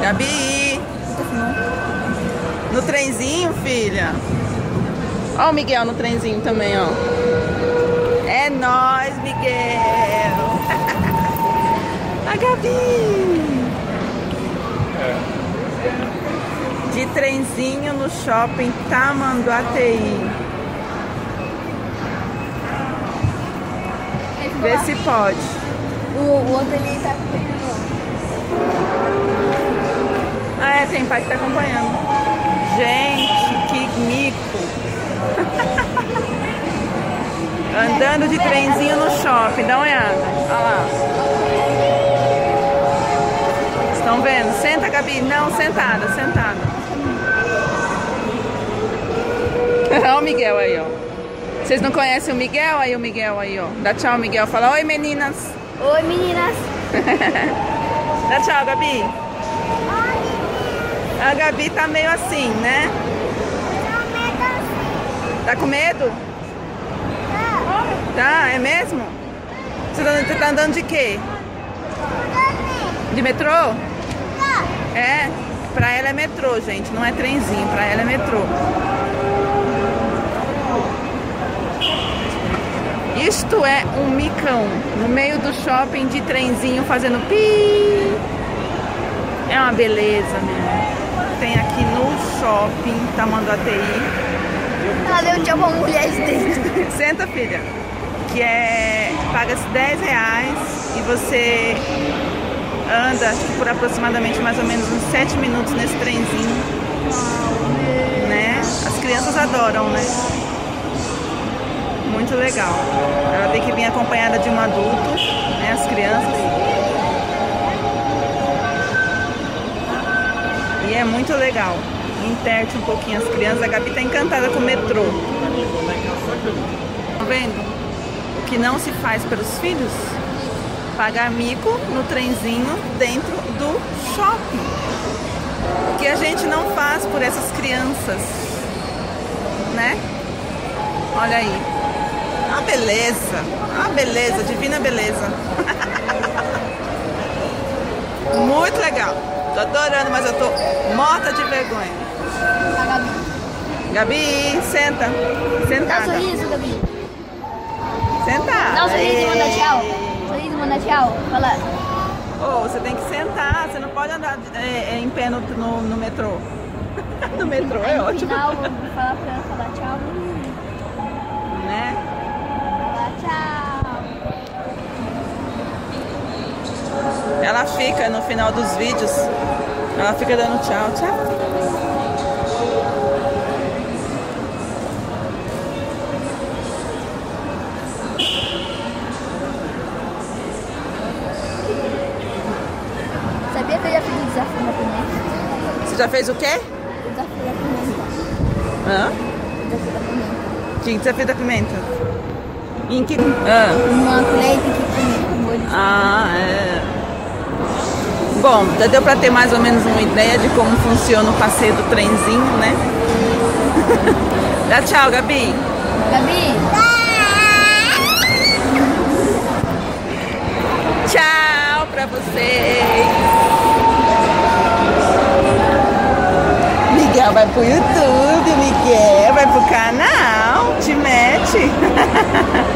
Gabi! No trenzinho, filha. Ó o Miguel no trenzinho também, ó. É nóis, Miguel! A Gabi! De trenzinho no shopping Tamanduateí. Vê se pode. O, o outro ele tá tem pai que tá acompanhando. Gente, que mico. Andando de trenzinho no shopping, dá uma olhada. Olha lá. Estão vendo? Senta, Gabi. Não, sentada, sentada. Olha o Miguel aí, ó. Vocês não conhecem o Miguel? Aí o Miguel aí, ó. Dá tchau, Miguel. Fala, oi, meninas. Oi, meninas. Dá tchau, Gabi. A Gabi tá meio assim, né? Tá com medo? Tá, é mesmo? Você tá, você tá andando de quê? De metrô? É, pra ela é metrô, gente, não é trenzinho, pra ela é metrô. Isto é um micão no meio do shopping de trenzinho fazendo pi. É uma beleza mesmo. Tem aqui no shopping Tamanduateí. Ela deu tchau pra mulher dentro. Senta, filha. Que é. Paga-se 10 reais e você anda que por aproximadamente mais ou menos uns 7 minutos nesse trenzinho. Né? As crianças adoram, né? Muito legal. Ela tem que vir acompanhada de um adulto, né? As crianças. É muito legal. Interte um pouquinho as crianças. A Gabi tá encantada com o metrô. Tá vendo? O que não se faz pelos filhos? Pagar mico no trenzinho dentro do shopping. O que a gente não faz por essas crianças, né? Olha aí. A beleza. A beleza, divina beleza. Muito legal. Tô adorando, mas eu tô morta de vergonha. A Gabi. Gabi, senta. Dá um sorriso, Gabi. Sentada. Dá um sorriso e manda tchau. Sorriso e manda tchau. Fala. Ô, você tem que sentar, você não pode andar é, é, em pé no, no, no metrô. no metrô é no ótimo. final, vou falar pra ela falar tchau. Né? Falar tchau. Ela fica no final dos vídeos, ela fica dando tchau, tchau. Sabia que eu já fiz o desafio da pimenta? Você já fez o quê? O desafio da pimenta. Hã? O desafio da pimenta. Que desafio da pimenta? Em que... Ah. Uma colher tem que comer com molho. Ah, é. Bom, já deu pra ter mais ou menos uma ideia de como funciona o passeio do trenzinho, né? Dá tchau, Gabi. Gabi, Tchau pra vocês. Miguel vai pro YouTube, Miguel vai pro canal. Te mete.